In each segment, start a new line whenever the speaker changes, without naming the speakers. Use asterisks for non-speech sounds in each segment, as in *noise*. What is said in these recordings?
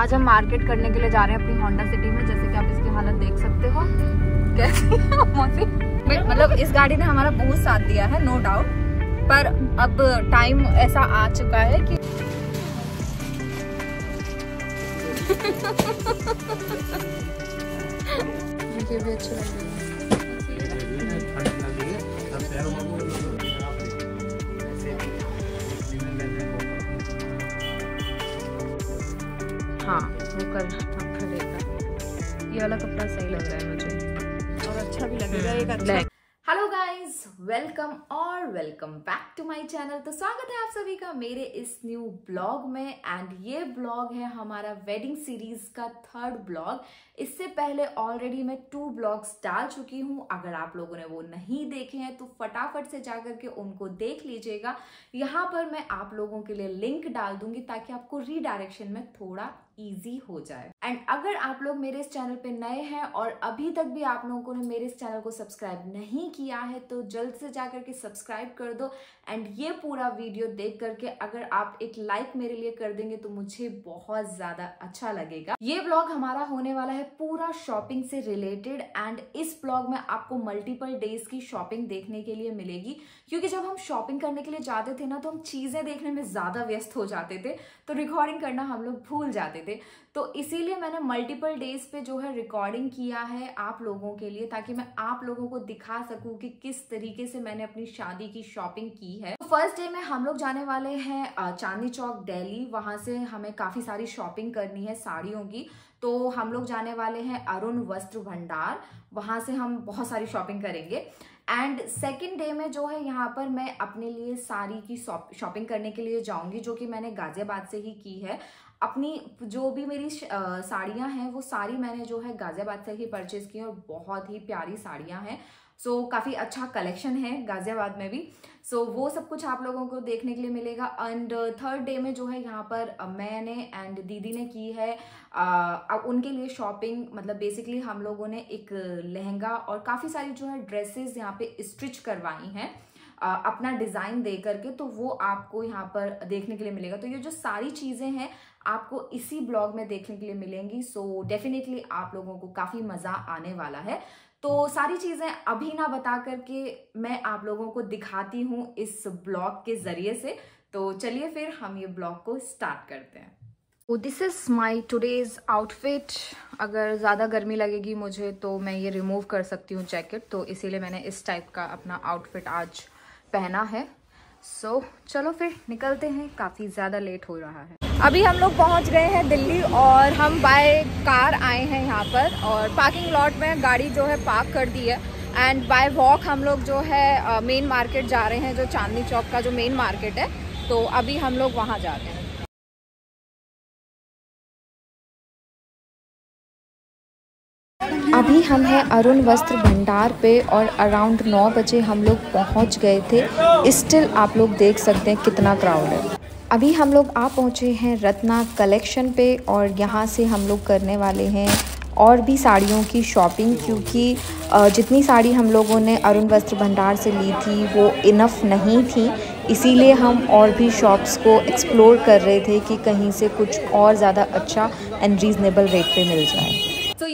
आज हम मार्केट करने के लिए जा रहे हैं अपनी होंडा सिटी में जैसे कि आप इसकी हालत देख सकते हो। कैसी मतलब इस गाड़ी ने हमारा बहुत साथ दिया है नो डाउट पर अब टाइम ऐसा आ चुका है कि ये भी अच्छे लग। रहे हैं हाँ वो खरीदा ये वाला कपड़ा सही लग रहा है मुझे।
और अच्छा भी लगेगा एक अच्छा।
हेलो गाइस वेलकम और welcome back to my channel तो स्वागत है आप सभी का मेरे इस न्यू ब्लॉग में। एंड ये ब्लॉग है हमारा वेडिंग सीरीज़ का थर्ड ब्लॉग इससे पहले ऑलरेडी मैं टू ब्लॉग्स डाल चुकी हूँ। अगर आप लोगों ने वो नहीं देखे हैं तो फटाफट से जाकर के उनको देख लीजिएगा। यहाँ पर मैं आप लोगों के लिए लिंक डाल दूँगी ताकि आपको रीडायरेक्शन में थोड़ा इजी हो जाए। एंड अगर आप लोग मेरे इस चैनल पे नए हैं और अभी तक भी आप लोगों ने मेरे इस चैनल को सब्सक्राइब नहीं किया है तो जल्द से जाकर के सब्सक्राइब कर दो। एंड ये पूरा वीडियो देख करके अगर आप एक लाइक मेरे लिए कर देंगे तो मुझे बहुत ज़्यादा अच्छा लगेगा। ये ब्लॉग हमारा होने वाला है पूरा शॉपिंग से रिलेटेड एंड इस ब्लॉग में आपको मल्टीपल डेज़ की शॉपिंग देखने के लिए मिलेगी। क्योंकि जब हम शॉपिंग करने के लिए जाते थे ना तो हम चीज़ें देखने में ज़्यादा व्यस्त हो जाते थे। तो रिकॉर्डिंग करना हम लोग भूल जाते थे। तो इसीलिए मैंने मल्टीपल डेज़ पे जो है रिकॉर्डिंग किया है आप लोगों के लिए, ताकि मैं आप लोगों को दिखा सकूँ कि किस तरीके से मैंने अपनी शादी की शॉपिंग की है। फ़र्स्ट डे में हम लोग जाने वाले हैं चांदनी चौक, दिल्ली। वहाँ से हमें काफ़ी सारी शॉपिंग करनी है साड़ियों की। तो हम लोग जाने वाले हैं अरुण वस्त्र भंडार। वहाँ से हम बहुत सारी शॉपिंग करेंगे। एंड सेकेंड डे में जो है यहाँ पर मैं अपने लिए साड़ी की शॉपिंग करने के लिए जाऊँगी, जो कि मैंने गाजियाबाद से ही की है। अपनी जो भी मेरी साड़ियाँ हैं वो सारी मैंने जो है गाजियाबाद से ही परचेज की और बहुत ही प्यारी साड़ियाँ हैं। सो so, काफ़ी अच्छा कलेक्शन है गाजियाबाद में भी। सो so, वो सब कुछ आप लोगों को देखने के लिए मिलेगा। एंड थर्ड डे में जो है यहाँ पर मैंने एंड दीदी ने की है आ, उनके लिए शॉपिंग मतलब बेसिकली हम लोगों ने एक लहंगा और काफ़ी सारी जो है ड्रेसेस यहाँ पे स्टिच करवाई हैं। अपना डिज़ाइन दे करके तो वो आपको यहाँ पर देखने के लिए मिलेगा। तो ये जो सारी चीज़ें हैं आपको इसी ब्लॉग में देखने के लिए मिलेंगी। सो so, डेफिनेटली आप लोगों को काफ़ी मज़ा आने वाला है। तो सारी चीज़ें अभी ना बता करके मैं आप लोगों को दिखाती हूँ इस ब्लॉग के ज़रिए से। तो चलिए फिर हम ये ब्लॉग को स्टार्ट करते हैं। तो this is my today's outfit अगर ज़्यादा गर्मी लगेगी मुझे तो मैं ये रिमूव कर सकती हूँ जैकेट तो इसीलिए मैंने इस टाइप का अपना आउटफिट आज पहना है। सो so, चलो फिर निकलते हैं। काफ़ी ज़्यादा लेट हो रहा है। अभी हम लोग पहुँच गए हैं दिल्ली और हम बाय कार आए हैं यहाँ पर और पार्किंग लॉट में गाड़ी जो है पार्क कर दी है। एंड बाय वॉक हम लोग जो है मेन मार्केट जा रहे हैं जो चांदनी चौक का जो मेन मार्केट है। तो अभी हम लोग वहाँ जा रहे हैं। हम हैं अरुण वस्त्र भंडार पे और अराउंड नौ बजे हम लोग पहुँच गए थे। स्टिल आप लोग देख सकते हैं कितना क्राउड है। अभी हम लोग आ पहुँचे हैं रत्ना कलेक्शन पे और यहाँ से हम लोग करने वाले हैं और भी साड़ियों की शॉपिंग क्योंकि जितनी साड़ी हम लोगों ने अरुण वस्त्र भंडार से ली थी, वो इनफ नहीं थी। इसीलिए हम और भी शॉप्स को एक्सप्लोर कर रहे थे कि कहीं से कुछ और ज़्यादा अच्छा एंड रीज़नेबल रेट पे मिल जाए।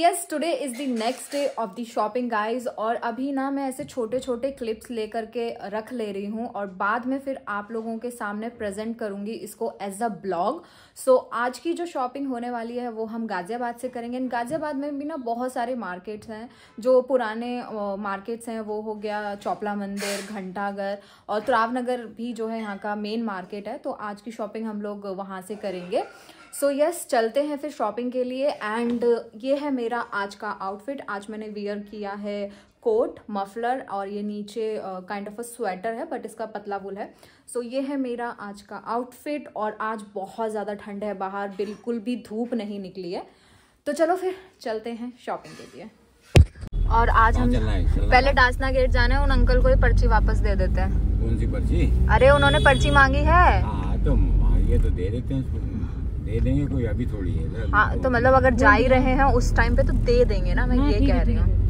Yes today is the next day of the shopping guys और अभी ना मैं ऐसे छोटे छोटे क्लिप्स लेकर के रख ले रही हूँ और बाद में फिर आप लोगों के सामने प्रेजेंट करूँगी इसको एज अ ब्लॉग सो आज की जो शॉपिंग होने वाली है, वो हम गाज़ियाबाद से करेंगे। एंड गाज़ियाबाद में भी ना बहुत सारे मार्केट्स हैं, जो पुराने मार्केट्स हैं, वो हो गया चौपला मंदिर, घंटाघर और तुरावनगर भी जो है यहाँ का मेन मार्केट है। तो आज की शॉपिंग हम लोग वहाँ से करेंगे। सो so यस yes, चलते हैं फिर शॉपिंग के लिए एंड ये है मेरा आज का आउटफिट आज मैंने वियर किया है कोट मफलर और ये नीचे काइंड ऑफ़ अ स्वेटर है बट इसका पतला वुल है. सो so ये है मेरा आज का आउटफिट और आज बहुत ज़्यादा ठंड है बाहर. बिल्कुल भी धूप नहीं निकली है. तो चलो फिर चलते हैं शॉपिंग के लिए. और आज हम
चलना है, चलना
पहले डांसना गेट जाना है उन अंकल को ही पर्ची वापस दे देते हैं.
कौन सी पर्ची?
अरे उन्होंने पर्ची मांगी है.
हाँ तो ये तो दे देते हैं दे देंगे कोई अभी थोड़ी है।
हाँ तो मतलब अगर जा ही रहे हैं उस टाइम पे तो दे देंगे ना मैं
हाँ,
ये कह रही हूँ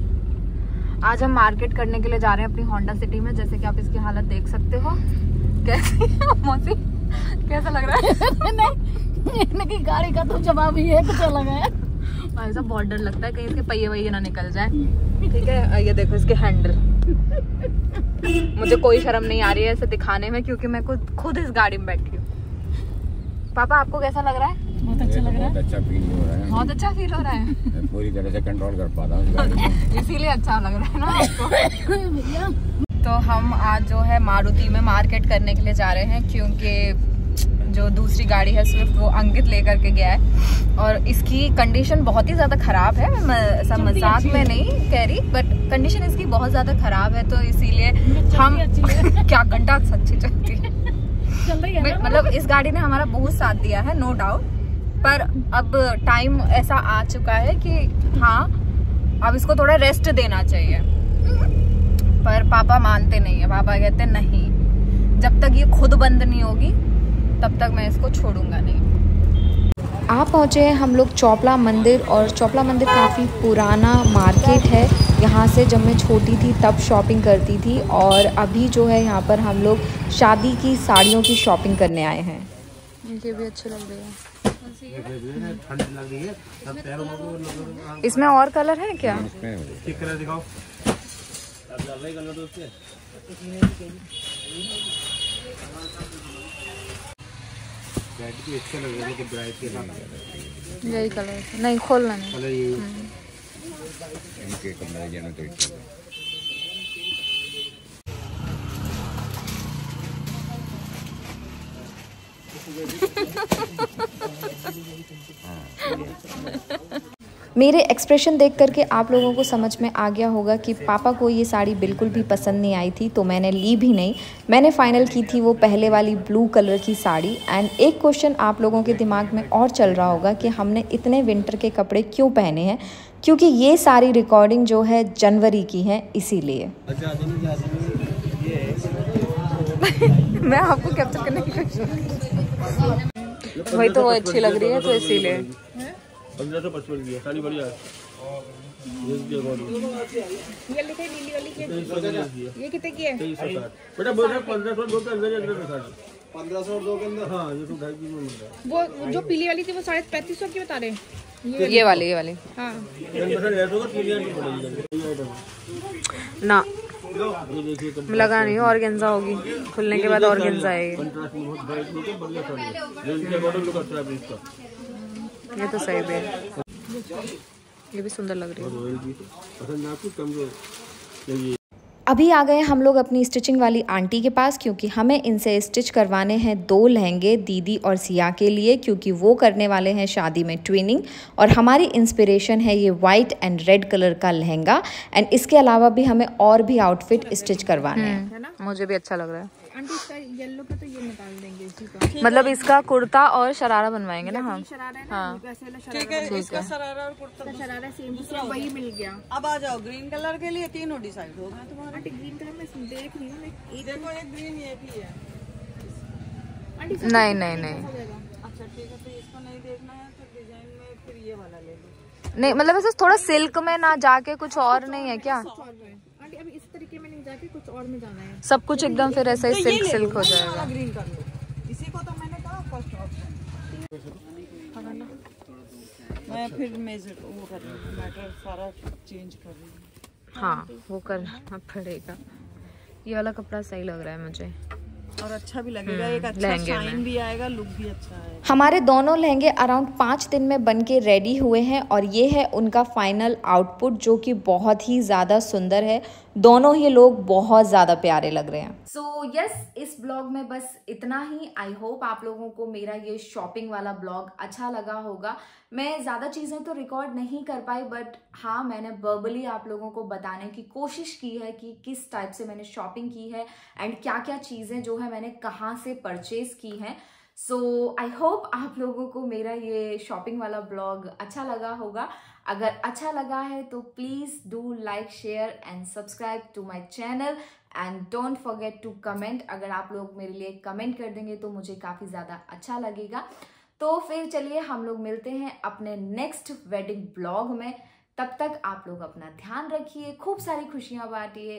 आज हम मार्केट करने के लिए जा रहे हैं अपनी होंडा सिटी में जैसे कि आप इसकी हालत देख सकते हो। कैसी मौसी? कैसा लग रहा है? *laughs*
इनकी गाड़ी का तो जवाब ही एक चला गया
भाई साहब बहुत डर लगता है कहीं इसके पहिए वही ना निकल जाए। ठीक है ये देखो इसके हैंडल मुझे कोई शर्म नहीं आ रही है ऐसे दिखाने में क्योंकि मैं खुद खुद इस गाड़ी में बैठी हूँ। पापा आपको कैसा लग रहा है?
बहुत अच्छा लग रहा है।
बहुत अच्छा फील हो रहा है।
बहुत अच्छा फील हो रहा है। *laughs*
मैं पूरी तरह से कंट्रोल कर हूँ इस गाड़ी को *laughs*
इसीलिए अच्छा लग रहा है ना आपको। *laughs* तो हम आज जो है मारुति में मार्केट करने के लिए जा रहे हैं क्योंकि जो दूसरी गाड़ी है स्विफ्ट वो अंकित लेकर के गया है। और इसकी कंडीशन बहुत ही ज़्यादा ख़राब है मैं ऐसा मज़ाक में नहीं कह रही बट कंडीशन इसकी बहुत ज़्यादा ख़राब है तो इसीलिए हम क्या घंटा अच्छी चलती है
रही है।
मतलब इस गाड़ी ने हमारा बहुत साथ दिया है नो डाउट पर अब टाइम ऐसा आ चुका है कि हाँ अब इसको थोड़ा रेस्ट देना चाहिए। पर पापा मानते नहीं है पापा कहते नहीं। जब तक ये खुद बंद नहीं होगी तब तक मैं इसको छोड़ूँगा नहीं। आप पहुँचे हैं हम लोग चौपला मंदिर और चौपला मंदिर काफ़ी पुराना मार्केट है। यहाँ से जब मैं छोटी थी तब शॉपिंग करती थी और अभी जो है यहाँ पर हम लोग शादी की साड़ियों की शॉपिंग करने आए हैं। ये भी अच्छे लग रहे हैं। इसमें और कलर है क्या?
इसमें
यही कलर नहीं खोलना नहीं।
इनके कमरे जन तो है।
मेरे एक्सप्रेशन देख करके आप लोगों को समझ में आ गया होगा कि पापा को ये साड़ी बिल्कुल भी पसंद नहीं आई थी तो मैंने ली भी नहीं। मैंने फाइनल की थी वो पहले वाली ब्लू कलर की साड़ी। एंड एक क्वेश्चन आप लोगों के दिमाग में और चल रहा होगा कि हमने इतने विंटर के कपड़े क्यों पहने हैं? क्योंकि ये सारी रिकॉर्डिंग जो है जनवरी की है इसीलिए। *laughs* मैं आपको कैप्चर करने की कोशिश वही तो वो अच्छी लग रही है तो इसीलिए।
पंद्रह सौ पचपन की है साड़ी बढ़िया है। ये
ये लिखे नीली वाली की
तेईस की है।
कितने की है?
बेटा बोल रहे पंद्रह सौ दो के अंदर अंदर पंद्रह सौ दो के अंदर। हाँ ये तो ढाई किलो मिल रहा
वो जो पीली वाली थी वो साढ़े पैंतीस सौ की बता रहे हैं।
ये वाली ये वाली।
हाँ।
ना। लगा नहीं ऑर्गेन्जा होगी। खुलने के बाद आएगी।
ये इसके अकॉर्डिंग लुक अच्छा
ये तो सही भी है। ये भी सुंदर लग रही है। अभी आ गए हम लोग अपनी स्टिचिंग वाली आंटी के पास, क्योंकि हमें इनसे स्टिच करवाने हैं दो लहंगे, दीदी और सिया के लिए, क्योंकि वो करने वाले हैं शादी में ट्विनिंग और हमारी इंस्पिरेशन है ये वाइट एंड रेड कलर का लहंगा एंड इसके अलावा भी हमें और भी आउटफिट स्टिच करवाने हैं। मुझे भी अच्छा लग रहा है।
आंटी इसका येलो का तो ये निकाल देंगे इसी का।
मतलब इसका कुर्ता और शरारा बनवाएँगे ना हम
शरारा है
हाँ।
वैसे वाला
इसका सरारा और कुर्ता
शरारा सेम वही मिल गया।
अब आ जाओ ग्रीन कलर के लिए तीनों डिसाइड हो गए तुम्हारे।
ग्रीन कलर में देख रही हूँ मैं एक
देखो एक ग्रीन ये भी है।
नहीं नहीं नहीं।
अच्छा ठीक है तो इसको नहीं देखना है तो डिज़ाइन में फिर ये वाला ले लो।
नहीं मतलब ऐसे थोड़ा सिल्क में ना जाके कुछ और नहीं है क्या
कुछ और में आंटी अभी इस तरीके में नहीं जाके कुछ और में जाना है।
सब कुछ एकदम फिर ऐसा ही सिल्क सिल्क हो जाएगा।
ग्रीन कर लो। इसी को तो मैंने कहा फ़र्स्ट ऑप्शन मैं फिर मेजर वो कर रही हूँ मैटर सारा चेंज कर रही हूँ।
हाँ वो करना पड़ेगा। ये वाला कपड़ा सही लग रहा है मुझे।
और अच्छा भी लगेगा एक अच्छा शाइन भी आएगा लुक भी अच्छा है
हमारे दोनों लहंगे अराउंड पाँच दिन में बन के रेडी हुए हैं और ये है उनका फाइनल आउटपुट जो कि बहुत ही ज़्यादा सुंदर है। दोनों ही लोग बहुत ज़्यादा प्यारे लग रहे हैं। सो so, यस yes, इस ब्लॉग में बस इतना ही। आई होप आप लोगों को मेरा ये शॉपिंग वाला ब्लॉग अच्छा लगा होगा। मैं ज़्यादा चीज़ें तो रिकॉर्ड नहीं कर पाई बट हाँ मैंने बर्बली आप लोगों को बताने की कोशिश की है कि किस टाइप से मैंने शॉपिंग की है एंड क्या क्या चीज़ें जो है मैंने कहाँ से परचेज की हैं। सो आई होप आप लोगों को मेरा ये शॉपिंग वाला ब्लॉग अच्छा लगा होगा। अगर अच्छा लगा है तो please do like share and subscribe to my channel and don't forget to comment अगर आप लोग मेरे लिए कमेंट कर देंगे तो मुझे काफ़ी ज़्यादा अच्छा लगेगा। तो फिर चलिए हम लोग मिलते हैं अपने नेक्स्ट वेडिंग ब्लॉग में। तब तक आप लोग अपना ध्यान रखिए, खूब सारी खुशियाँ बांटिए।